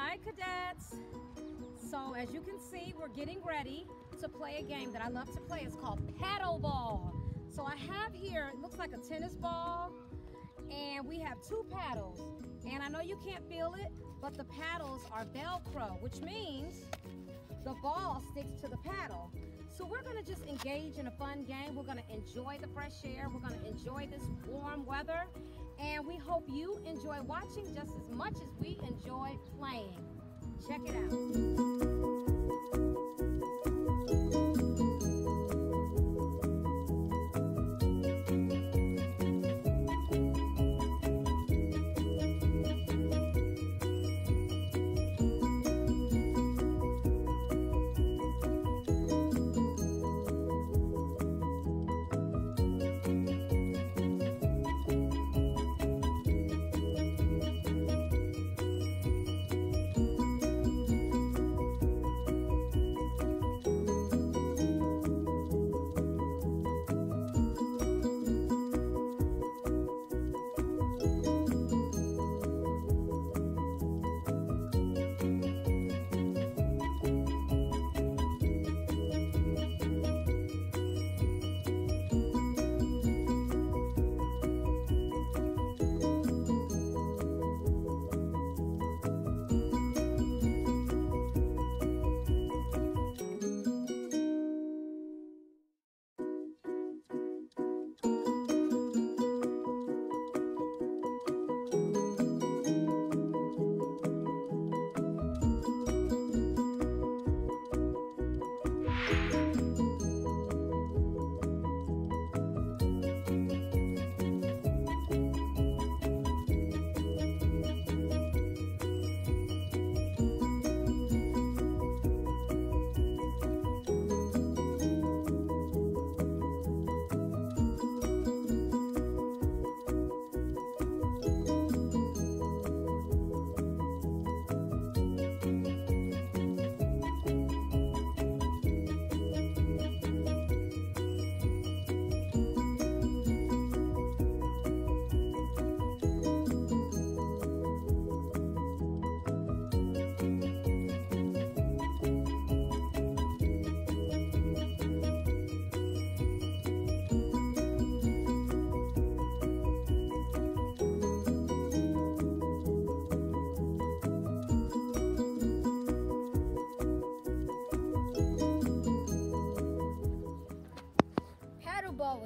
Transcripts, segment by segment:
Hi cadets. So as you can see, we're getting ready to play a game that I love to play. It's called paddle ball. So I have here, it looks like a tennis ball and we have two paddles. And I know you can't feel it, but the paddles are Velcro, which means the ball sticks to the paddle. So we're gonna just engage in a fun game. We're gonna enjoy the fresh air. We're gonna enjoy this warm weather. And we hope you enjoy watching just as much as we enjoy playing. Check it out.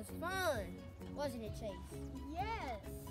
was fun, wasn't it, Chase? Yes.